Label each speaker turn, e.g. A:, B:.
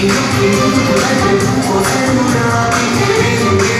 A: 気づき、大丈夫、全部